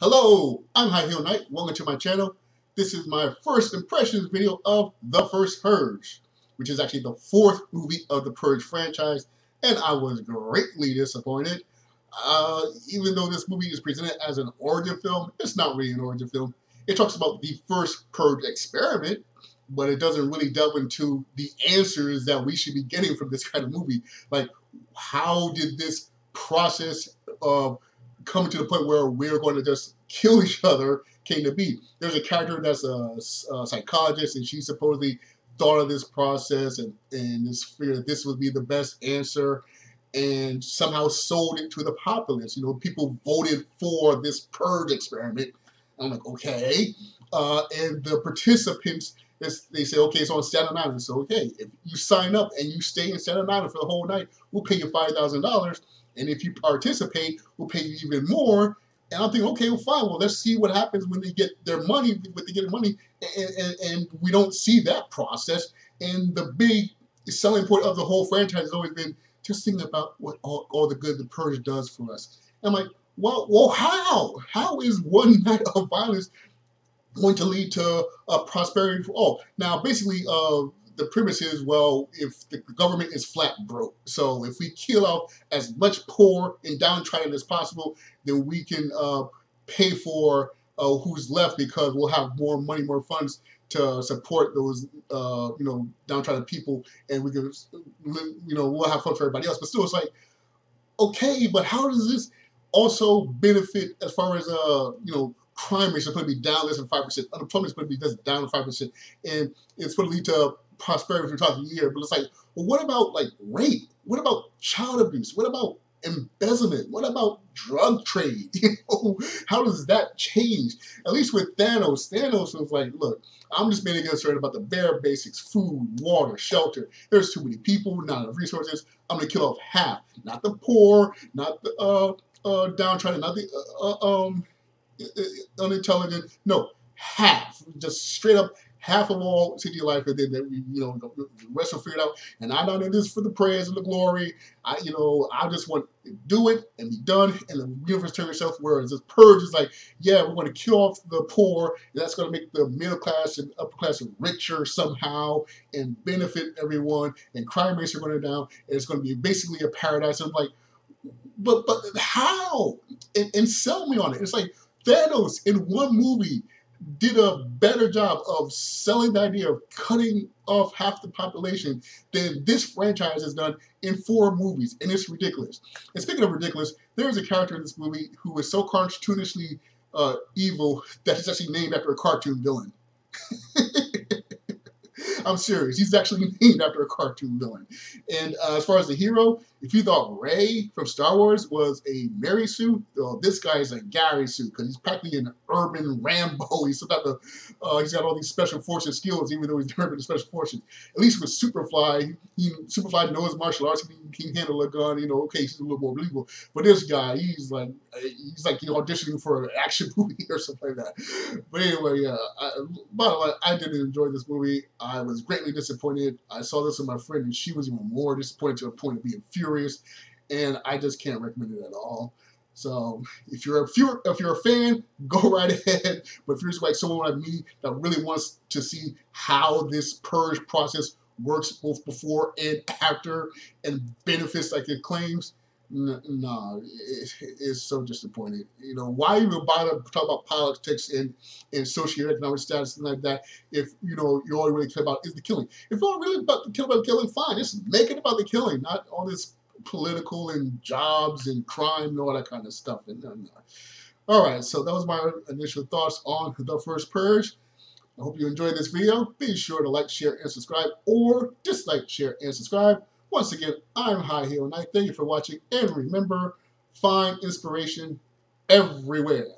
Hello, I'm High Heel Knight. Welcome to my channel. This is my first impressions video of The First Purge, which is actually the fourth movie of the Purge franchise, and I was greatly disappointed. Uh, even though this movie is presented as an origin film, it's not really an origin film. It talks about the first Purge experiment, but it doesn't really delve into the answers that we should be getting from this kind of movie. Like, how did this process of coming to the point where we're going to just kill each other came to be. There's a character that's a, a psychologist, and she supposedly thought of this process and, and this figured that this would be the best answer and somehow sold it to the populace. You know, people voted for this purge experiment. I'm like, okay. Uh, and the participants, they say, okay, it's on Staten Island. So, okay, if you sign up and you stay in Staten Island for the whole night, we'll pay you $5,000 and if you participate, we'll pay you even more. And I'm thinking, okay, well, fine. Well, let's see what happens when they get their money, when they get money, and, and, and we don't see that process. And the big selling point of the whole franchise has always been just think about what all, all the good the purge does for us. And I'm like, well, well, how? How is one night of violence going to lead to uh, prosperity for all? Now, basically, uh, the premise is, well, if the government is flat broke, so if we kill off as much poor and downtrodden as possible, then we can uh, pay for uh, who's left because we'll have more money, more funds to support those, uh, you know, downtrodden people, and we can, you know, we'll have fun for everybody else. But still, it's like, okay, but how does this also benefit as far as, uh, you know, crime rates are going to be down less than 5%, unemployment is going to be down 5%, and it's going to lead to prosperity you're talking year, but it's like, well, what about like rape? What about child abuse? What about embezzlement? What about drug trade? You know, how does that change? At least with Thanos, Thanos was like, look, I'm just being concerned about the bare basics, food, water, shelter. There's too many people, not enough resources. I'm gonna kill off half, not the poor, not the uh, uh, downtrodden, not the uh, uh um, unintelligent. No, half, just straight up half of all city life, and then we, you know, the rest will figure it out. And I don't do this for the praise and the glory. I, you know, I just want to do it and be done, and the universe turn itself. Whereas this purge is like, yeah, we're going to kill off the poor. And that's going to make the middle class and upper class richer somehow and benefit everyone. And crime rates are going to down, and it's going to be basically a paradise. And I'm like, but but how? And, and sell me on it. It's like Thanos in one movie did a better job of selling the idea of cutting off half the population than this franchise has done in four movies, and it's ridiculous. And speaking of ridiculous, there is a character in this movie who is so cartoonishly uh, evil that he's actually named after a cartoon villain. I'm serious. He's actually named after a cartoon villain. And uh, as far as the hero, if you thought Rey from Star Wars was a Mary Sue, well, this guy is a Gary Sue because he's practically an urban Rambo. He's some type of, uh, he's got all these special forces skills, even though he's never special forces. At least with Superfly, he, Superfly knows martial arts. He can handle a gun. You know, okay, he's a little more believable. But this guy, he's like, he's like you know, auditioning for an action movie or something like that. But anyway, yeah. I, bottom I didn't enjoy this movie. I was greatly disappointed. I saw this with my friend, and she was even more disappointed to a point of being furious. And I just can't recommend it at all. So if you're a if you're a fan, go right ahead. But if you're just like someone like me that really wants to see how this purge process works both before and after and benefits like it claims, no, it, it's so disappointing. You know, why even bother talk about politics and, and socioeconomic status and like that if, you know, you all really care about is the killing. If you're really about about the killing, fine. Just make it about the killing, not all this political and jobs and crime and all that kind of stuff. And, all right, so that was my initial thoughts on The First Purge. I hope you enjoyed this video. Be sure to like, share, and subscribe, or dislike, share, and subscribe. Once again, I'm High Heel Knight. Thank you for watching, and remember, find inspiration everywhere.